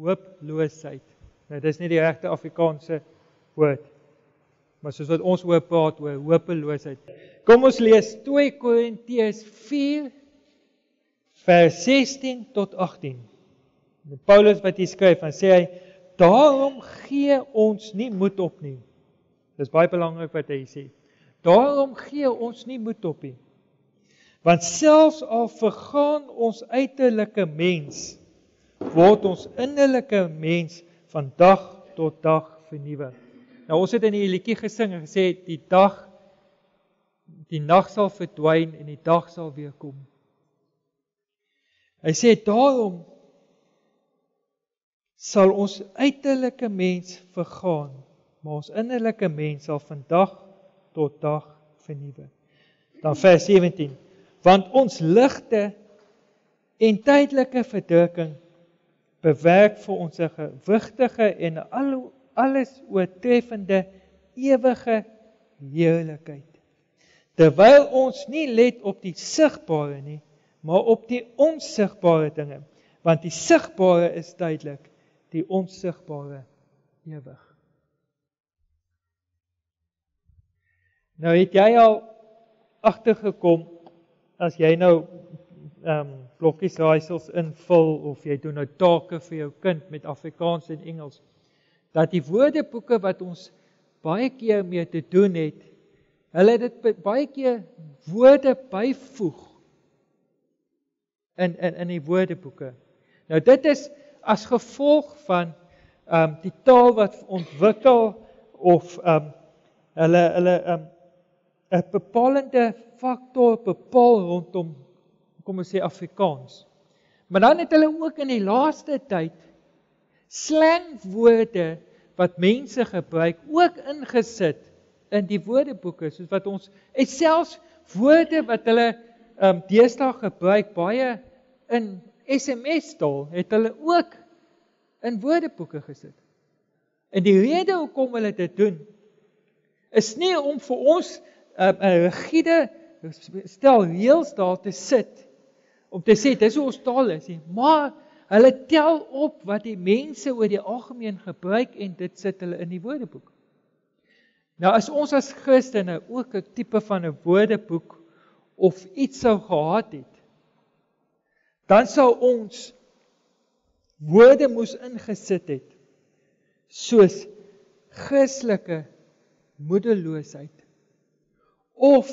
hooploosheid. Nou dis nie die regte Afrikaanse woord. Maar soos wat ons oor praat oor hopeloosheid. Kom ons lees 2 Korintiërs 4 vers 16 tot 18. En Paulus wat hier skryf, dan sê hy: "Daarom gee ons nie moed op nie." Dis baie belangrik wat hy sê. Daarom gee ons nie moed op nie. Want selfs al vergaan ons uiterlike mens, word ons innerlike mens van dag tot dag vernuwe. Nou ons het in die liedjie gesing en gesê die dag die nag sal verdwyn en die dag sal weer kom. Hy sê daarom sal ons uiterlike mens vergaan, maar ons innerlike mens sal van dag tot dag vernuwe. Dan vers 17. Want ons ligte en tydelike verdrukking bewerk vir ons 'n gewigtige en al alles oortreffende ewige heerlikheid. Terwyl ons nie let op die sigbare nie, maar op die onsigbare dinge, want die sigbare is duidelik, die onsigbare ewig. Nou het jy al agtergekom as jy nou ehm um, blokkies raaisels invul of jy doen nou take vir jou kind met Afrikaans en Engels dat die woordeboeke wat ons baie keer mee te doen het hulle dit baie keer woorde byvoeg in in in die woordeboeke. Nou dit is as gevolg van ehm um, die taal wat ontwikkel of ehm um, hulle hulle ehm um, 'n bepalende faktor bepaal rondom kom ons sê Afrikaans. Maar dan het hulle ook in die laaste tyd slangwoorde wat mense gebruik ook ingesit in die woordeboeke soos wat ons en selfs woorde wat hulle ehm um, deesdae gebruik baie in SMS taal het hulle ook in woordeboeke gesit. En die rede hoekom hulle dit doen is nie om vir ons ehm, 'n uh, rigiede stel reëls daar te sit om te sê dis hoe ons taal is nie, maar hulle tel op wat die mense oor die algemeen gebruik en dit sit hulle in die woordeboek. Nou as ons as Christene ook 'n tipe van 'n woordeboek of iets sou gehad het, dan sou ons woorde moes ingesit het soos Christelike moedeloosheid of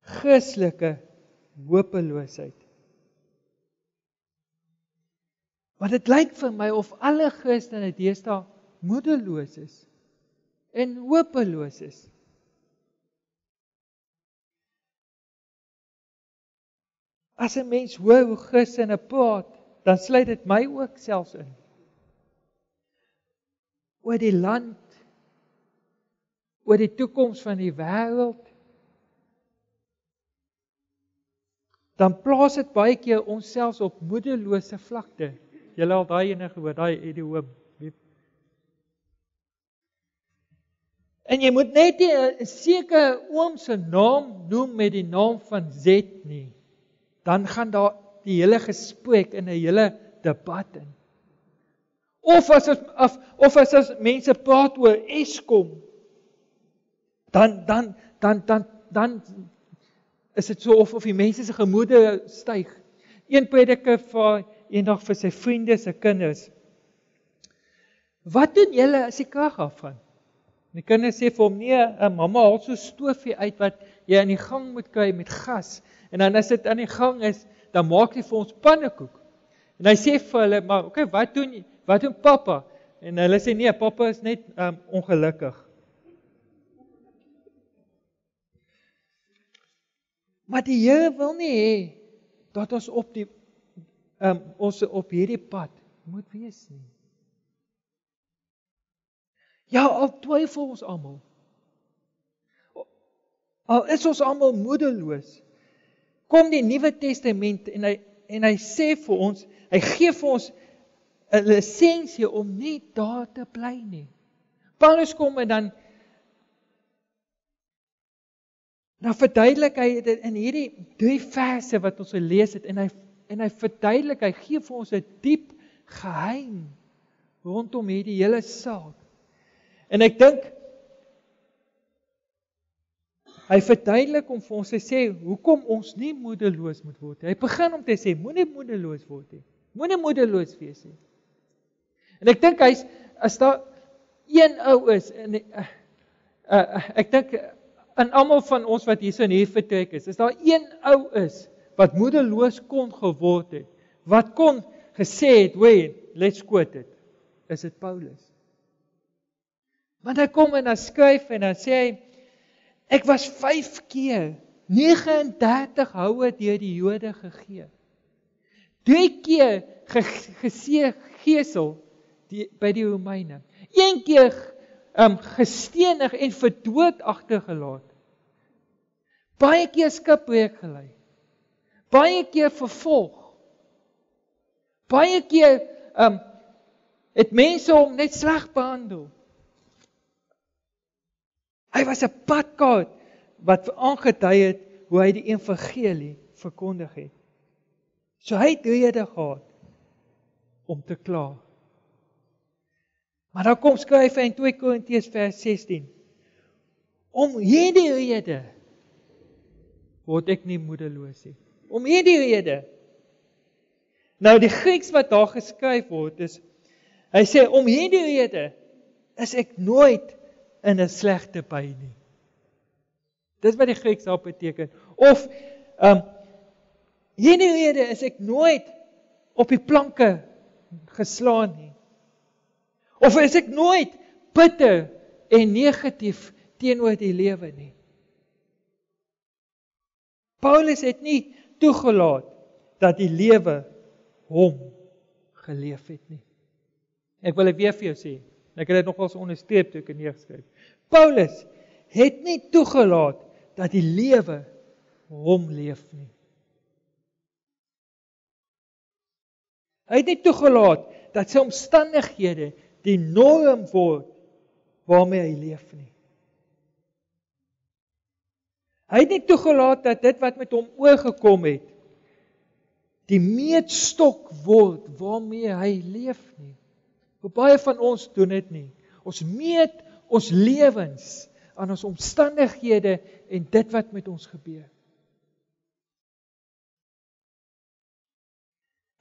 Christelike hopeloosheid. Want dit lyk vir my of alle Christene deesdae moedeloos is en hopeloos is. As 'n mens hoor hoe Christene praat, dan sluit dit my ook selfs in. oor die land, oor die toekoms van die wêreld, dan plaas dit baie keer onsself op moedelose vlakte. Jy al daai ene gehoor, daai idiom. En jy moet net 'n sekere oom se naam noem met die naam van Z nie. Dan gaan daar die hele gesprek in 'n hele debat in. Of as as of, of as as mense praat oor Eskom dan dan dan dan dan is dit so of of die mense se gemoede styg. Een prediker vir eendag vir sy vriende se kinders. Wat doen julle as die krag afgaan? Die kinders sê vir hom: "Nee, 'n mamma haal so stofie uit wat jy in die gang moet kry met gas en dan as dit aan die gang is, dan maak hy vir ons pannekoek." En hy sê vir hulle: "Maar okay, wat doen jy? Wat doen pappa?" En hulle sê: "Nee, pappa is net um, ongelukkig." Maar die Here wil nie hê dat ons op die um, ons op hierdie pad moet wees nie. Ja, al twyfel ons almal. Al is ons almal moedeloos. Kom die Nuwe Testament en hy en hy sê vir ons, hy gee vir ons 'n lisensie om nie daar te bly nie. Paulus kom en dan Nou verduidelik hy dit in hierdie drie verse wat ons gelees het en hy en hy verduidelik, hy gee vir ons 'n diep geheim rondom hierdie hele saak. En ek dink hy verduidelik om vir ons te sê hoekom ons nie moedeloos moet word nie. Hy begin om te sê moenie moedeloos word nie. Moenie moedeloos wees nie. En ek dink hy's as daar een ou is en uh, uh, ek dink in almal van ons wat hierso in hier vertrek is, is daar een ou is wat moedeloos kon geword het. Wat kon gesê het, "Wait, let's quote it." Is dit Paulus? Want hy kom en hy skryf en dan sê hy ek was 5 keer 39 houe deur die Jode gegee. 3 keer gesee gesel die by die Romeine. Een keer um gestenig en vir dood agtergelaat. Baie keer skipbreek gelei. Baie keer vervolg. Baie keer um het mense hom net sleg behandel. Hy was 'n padkaart wat aangedui het hoe hy die evangelie verkondig het. So hy het rede gehad om te kla. Maar dan kom skryf hy in 2 Korintiërs vers 16. Om hierdie rede word ek nie moedeloos nie. Om hierdie rede. Nou die Grieks wat daar geskryf word is hy sê om hierdie rede is ek nooit in 'n slegte by nie. Dis wat die Grieks daar beteken. Of ehm um, hierdie rede is ek nooit op die planke geslaan nie. Of is ek nooit bitter en negatief teenoor die lewe nie. Paulus het nie toegelaat dat die lewe hom geleef het nie. Ek wil dit weer vir jou sê. Ek het dit nogals onderstreep toe ek dit neergeskryf. Paulus het nie toegelaat dat die lewe hom leef nie. Hy het nie toegelaat dat sy omstandighede die norm word waarmee hy leef nie. Hy het nie toegelaat dat dit wat met hom oorgekom het die meetstok word waarmee hy leef nie. Vir baie van ons doen dit nie. Ons meet ons lewens aan ons omstandighede en dit wat met ons gebeur.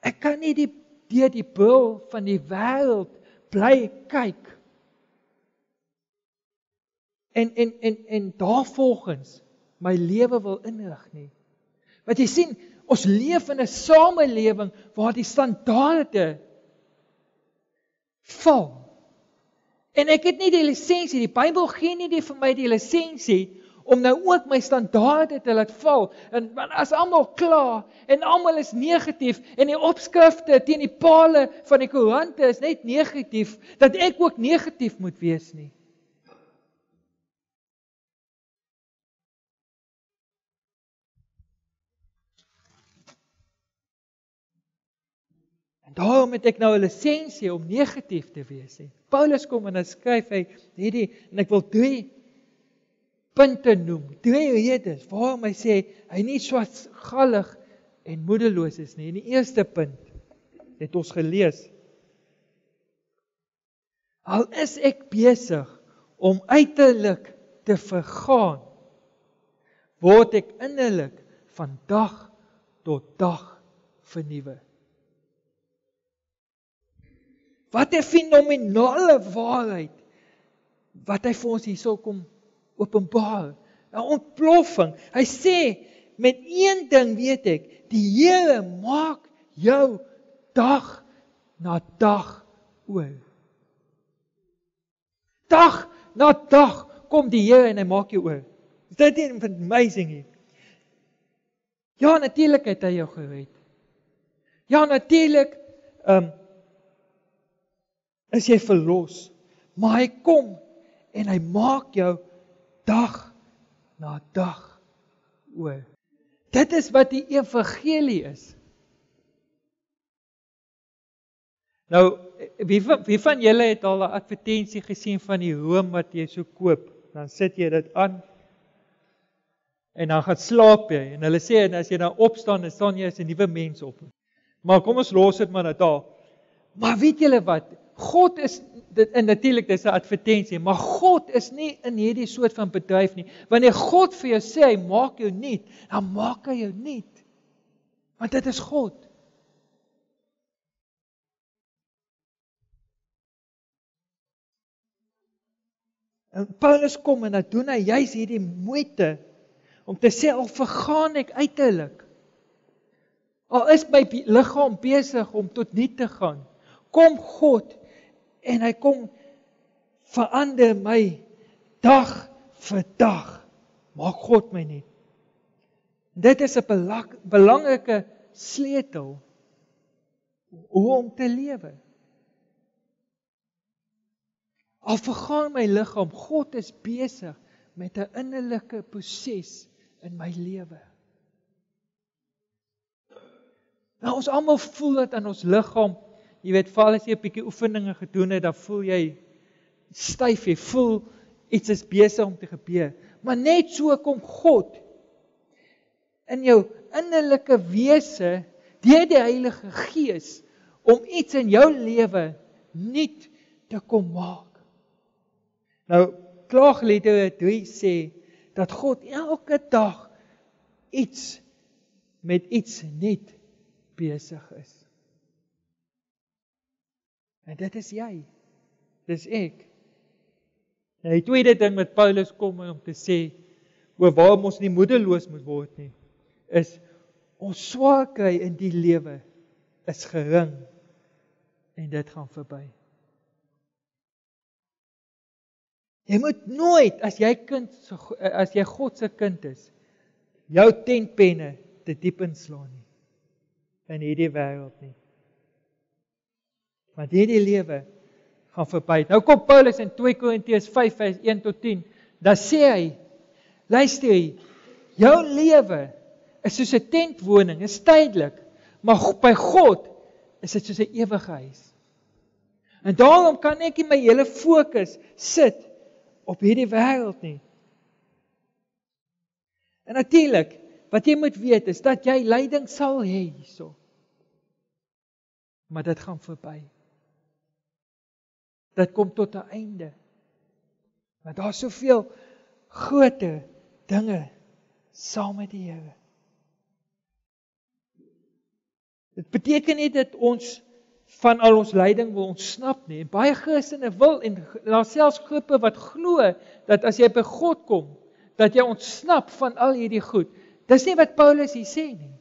Ek kan nie die deur die bril van die wêreld bly kyk. En en en en daarvolgens my lewe wil inrig nie. Wat jy sien, ons leef in 'n samelewing waar die standaarde val. En ek het nie die lisensie, die Bybel gee nie die vir my die lisensie om nou ook my standaarde te laat val. En as almal kla en almal is negatief en die opskrifte teen die palle van die koerante is net negatief, dat ek ook negatief moet wees nie. Daarom het ek nou 'n lisensie om negatief te wees. Paulus kom en hy skryf hy hierdie en ek wil drie punte noem. Drie redes waarom hy sê hy nie swartgallig en moedeloos is nie. In die eerste punt het ons gelees Al is ek besig om uiterlik te vergaan, word ek innerlik van dag tot dag vernuwe. Wat 'n fenominale waarheid wat hy vir ons hierso kom openbaar. 'n Ontploffing. Hy sê met een ding weet ek, die Here maak jou dag na dag oor. Dag na dag kom die Here en hy maak jou oor. Is dit nie amazing nie? Ja, natuurlik het hy jou gered. Ja, natuurlik ehm um, is jy verlos. Maar hy kom en hy maak jou dag na dag oor. Dit is wat die evangelie is. Nou wie van wie van julle het al 'n advertensie gesien van die room wat jy so koop? Dan sit jy dit aan en dan gaan slaap jy en hulle sê en as jy nou opstaan, dan staan jy as 'n nuwe mens op. Maar kom ons los dit maar net daar. Maar weet julle wat? God is dit en natuurlik dis 'n advertensie, maar God is nie in hierdie soort van bedryf nie. Wanneer God vir jou sê hy maak jou nuut, dan maak hy jou nuut. Want dit is God. En Paulus kom en dan doen hy juis hierdie moeite om te sê al vergaan ek uiterlik. Al is my liggaam besig om tot nie te gaan, kom God en hy kom verander my dag vir dag. Maak God my nie. Dit is 'n belangrike sleutel hoe om te lewe. Al vergaan my liggaam, God is besig met 'n innerlike proses in my lewe. Nou ons almal voel dit aan ons liggaam. Jy weet, val as jy 'n bietjie oefeninge gedoen het, dan voel jy styf, jy voel iets is besig om te gebeur. Maar net so kom God in jou innerlike wese deur die Heilige Gees om iets in jou lewe nuut te kom maak. Nou Klaagliedere 3 sê dat God elke dag iets met iets net besig is. En dit is jy. Dis ek. En die tweede ding wat Paulus kom om te sê oor waarom ons nie moedeloos moet word nie, is ons swaar kry in die lewe is gering en dit gaan verby. Jy moet nooit as jy kind as jy God se kind is, jou tentpenne te diep inslaan nie in hierdie wêreld nie. Want hierdie lewe gaan verby. Nou kom Paulus in 2 Korintiërs 5 vers 1 tot 10. Daar sê hy: Luister jy, jou lewe is soos 'n tentwoning, is tydelik, maar by God is dit soos 'n ewige huis. En daarom kan ek nie my hele fokus sit op hierdie wêreld nie. En natuurlik, wat jy moet weet is dat jy lyding sal hê hierso. Maar dit gaan verby. Dit kom tot 'n einde. Maar daar's soveel groter dinge saam met die Here. Dit beteken nie dat ons van al ons lyding wil ontsnap nie. En baie Christene wil en daar selfs groepe wat glo dat as jy by God kom, dat jy ontsnap van al hierdie goed. Dis nie wat Paulus hier sê nie.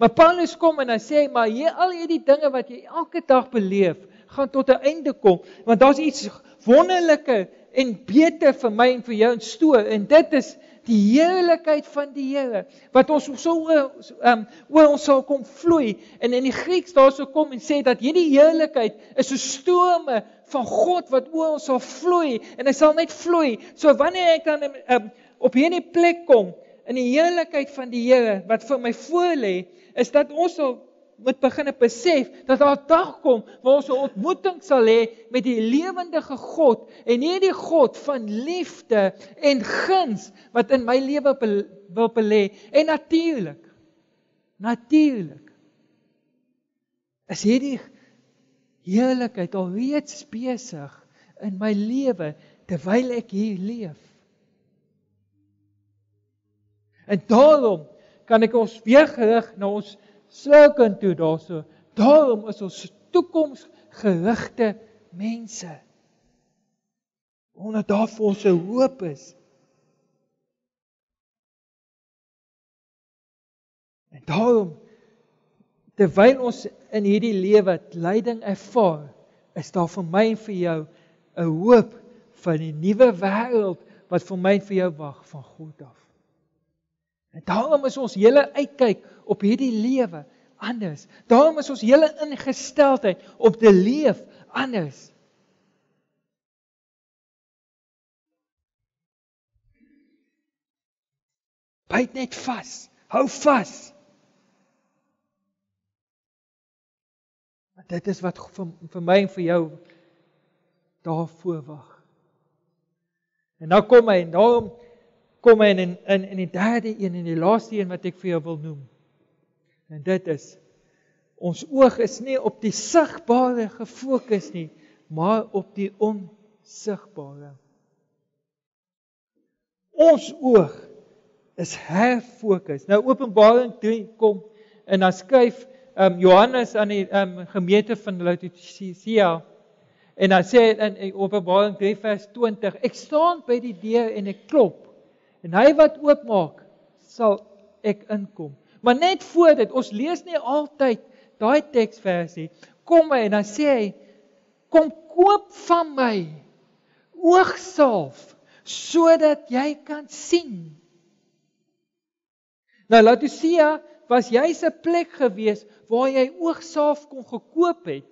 Maar Paulus kom en hy sê maar jy al hierdie dinge wat jy elke dag beleef, gaan tot 'n einde kom, want daar's iets wonderlike en beter vir my en vir jou in stoor en dit is die heerlikheid van die Here wat ons so ehm oor ons sal kom vloei en in die Grieks daarso kom en sê dat hierdie heerlikheid is so strome van God wat oor ons sal vloei en hy sal net vloei. So wanneer ek dan um, op hierdie plek kom in die heerlikheid van die Here wat vir my voorlê, is dat ons sal moet begin besef dat daar 'n dag kom waar ons 'n ontmoeting sal hê met die lewendige God en hierdie God van liefde en guns wat in my lewe wil belê. En natuurlik natuurlik is hierdie heerlikheid alreeds besig in my lewe terwyl ek hier leef. En daarom kan ek ons weer gerig na ons slogan toe daarso. Daarom is ons toekomsgerigte mense. Omdat daar vir ons 'n hoop is. En daarom terwyl ons in hierdie lewe lyding ervaar, is daar vir my en vir jou 'n hoop van 'n nuwe wêreld wat vir my en vir jou wag van God af. En daarom is ons hele uitkyk op hierdie lewe anders. Daarom is ons hele ingesteldheid op te leef anders. Byt net vas. Hou vas. Want dit is wat vir, vir my en vir jou daar voorwag. En nou kom hy en daarom kom hy in in in die derde een en die laaste een wat ek vir jou wil noem. En dit is Ons oog is nie op die sigbare gefokus nie, maar op die onsigbare. Ons oog is herfokus. Nou Openbaring 3 kom en dan skryf um, Johannes aan die um, gemeente van Laodicea en dan sê in Openbaring 3 vers 20 ek staan by die deur en ek klop en hy wat oopmaak sal ek inkom. Maar net voor dit ons lees nie altyd daai teksversie kom hy en dan sê hy kom koop van my oogsalf sodat jy kan sien. Nou Laodicea was jy's 'n plek gewees waar jy oogsalf kon gekoop het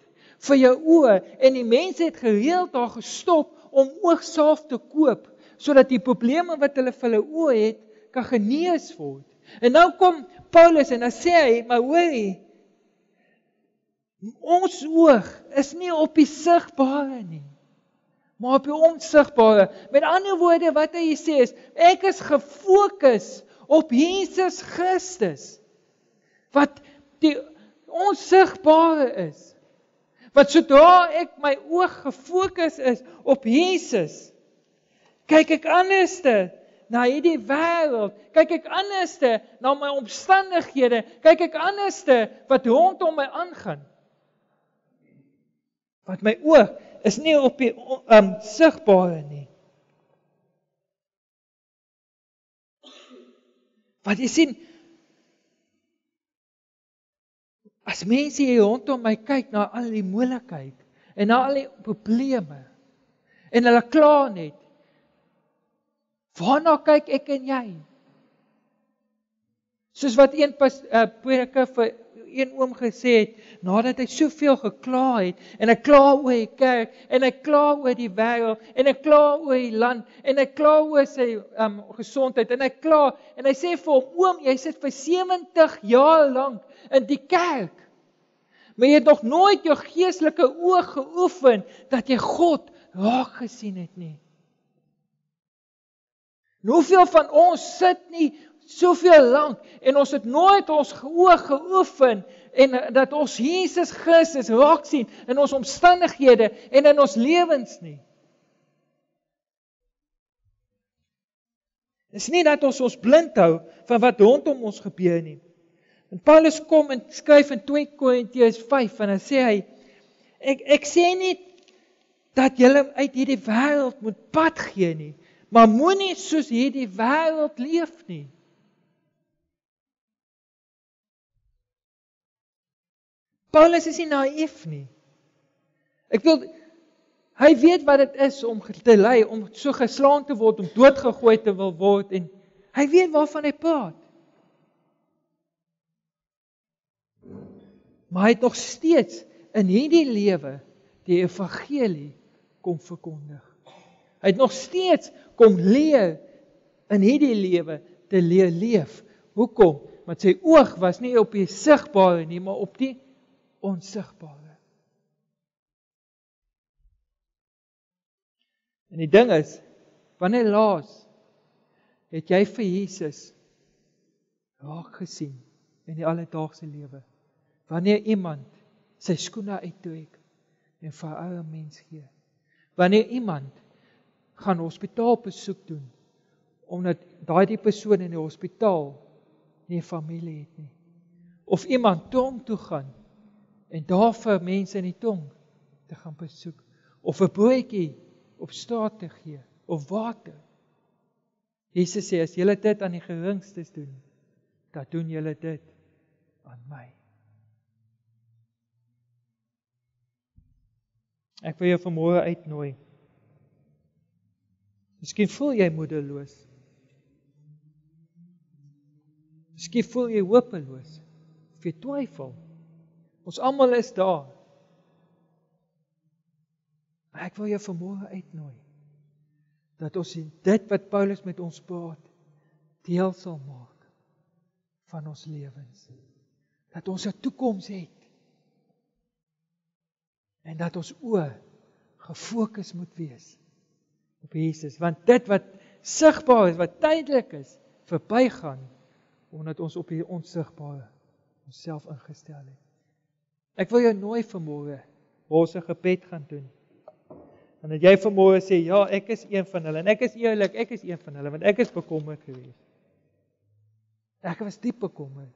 vir jou oë en die mense het gereeld daar gestop om oogsalf te koop sodat die probleme wat hulle vir hulle oë het kan genees word. En nou kom Paulus en dan sê hy, maar hoorie ons oog is nie op die sigbare nie maar op die onsigbare. Met ander woorde wat hy sê is ek is gefokus op Jesus Christus wat die onsigbare is. Wat sodra ek my oog gefokus is op Jesus, kyk ek anderste na hierdie wêreld, kyk ek anderste na my omstandighede, kyk ek anderste wat rondom my aangaan. Wat my oog is nie op die um sigbare nie. Wat jy sien as mense hier rondom my kyk na al die moontlikheid en na al die probleme en hulle kla net waarna kyk ek en jy? Soos wat een pas uh, prediker vir een oom gesê het nadat hy soveel gekla het en hy kla oor die kerk en hy kla oor die wêreld en hy kla oor die land en hy kla oor sy um, gesondheid en hy kla en hy sê vir hom oom jy sit vir 70 jaar lank in die kerk maar jy het nog nooit jou geestelike oog geoefen dat jy God raak gesien het nie Hoeveel van ons sit nie soveel lank en ons het nooit ons geoog geoefen en dat ons Jesus Christus raak sien in ons omstandighede en in ons lewens nie. Dit is nie dat ons ons blind hou van wat rondom ons gebeur nie. En Paulus kom en skryf in 2 Korintiërs 5 en dan sê hy ek ek sê nie dat julle uit hierdie wêreld moet pad gee nie, maar moenie soos hierdie wêreld leef nie. Paulus is nie naïef nie. Ek wil hy weet wat dit is om te ly, om so geslaan te word, om doodgegooi te wil word en hy weet waarvan hy praat. Maar hy het nog steeds in hierdie lewe die evangelie kom verkondig. Hy het nog steeds kom leer in hierdie lewe te leer leef. Hoekom? Want sy oog was nie op die sigbare nie, maar op die onsigbare. En die ding is, wanneer laas het jy vir Jesus raak gesien in die alledaagse lewe? Wanneer iemand sy skoene uittrek en vir 'n ou mens gee. Wanneer iemand gaan hospitaal besoek doen omdat daai die persoon in die hospitaal nie familie het nie. Of iemand tronk toe gaan en daar vir mense in die tong te gaan besoek of 'n broodjie op straat te gee of water. Jesus sê as julle dit aan die geringstes doen, dan doen julle dit aan my. Ek wil jou vanmôre uitnooi. Miskien voel jy moedeloos. Miskien voel jy hopeloos. Of jy twyfel. Ons almal is daar. Maar ek wil jou vanmôre uitnooi dat ons dit wat Paulus met ons praat deel sal maak van ons lewens. Dat ons 'n toekoms het. En dat ons oë gefokus moet wees op Jesus, want dit wat sigbaar is, wat tydelik is, verbygaan omdat ons op die onsigbare onsself ingestel het. Ek wil jou nooi vanmôre ons 'n gebed gaan doen. En dat jy vanmôre sê, ja, ek is een van hulle en ek is eerlik, ek is een van hulle want ek is bekommerd geweest. Ek was diep bekommerd.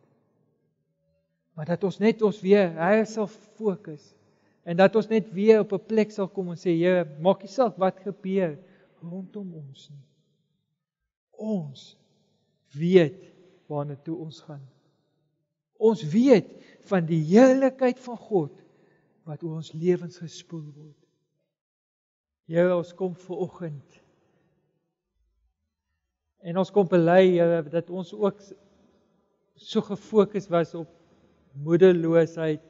Maar dat ons net ons weer sal fokus en dat ons net weer op 'n plek sal kom en sê, Here, maak nie saak wat gebeur rondom ons nie. Ons weet waarna toe ons gaan. Ons weet van die heiligheid van God wat oor ons lewens gespoel word. Here, ons kom ver oggend. En ons kom bely, Here, dat ons ook so gefokus was op moedeloosheid,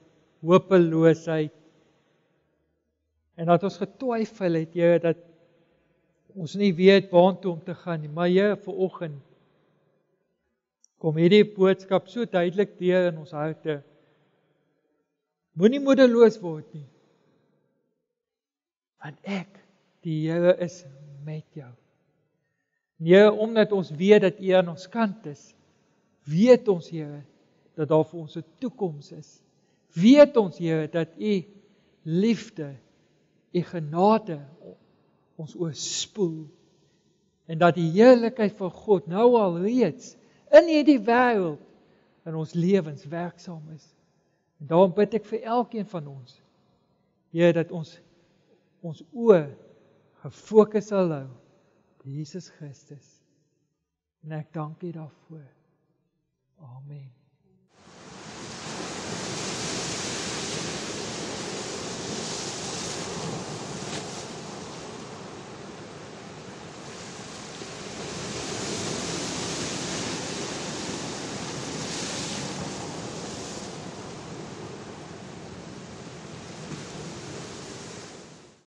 hopeloosheid. En dat ons getwyfel het, Here, dat ons nie weet waartoe om te gaan nie. Maar Here, vir oggend kom hierdie boodskap so duidelik deur in ons harte. Moenie moedeloos word nie. Want ek, die Here is met jou. Nee, omdat ons weet dat U aan ons kant is, weet ons Here dat daar vir ons 'n toekoms is. Weet ons Here dat U liefde, U genade ons oorspoel en dat die heerlikheid van God nou al reeds in hierdie wêreld in ons lewens werksaam is. En daarom bid ek vir elkeen van ons. Here dat ons ons oë gefokus sal hou op Jesus Christus. En ek dank U daarvoor. Amen.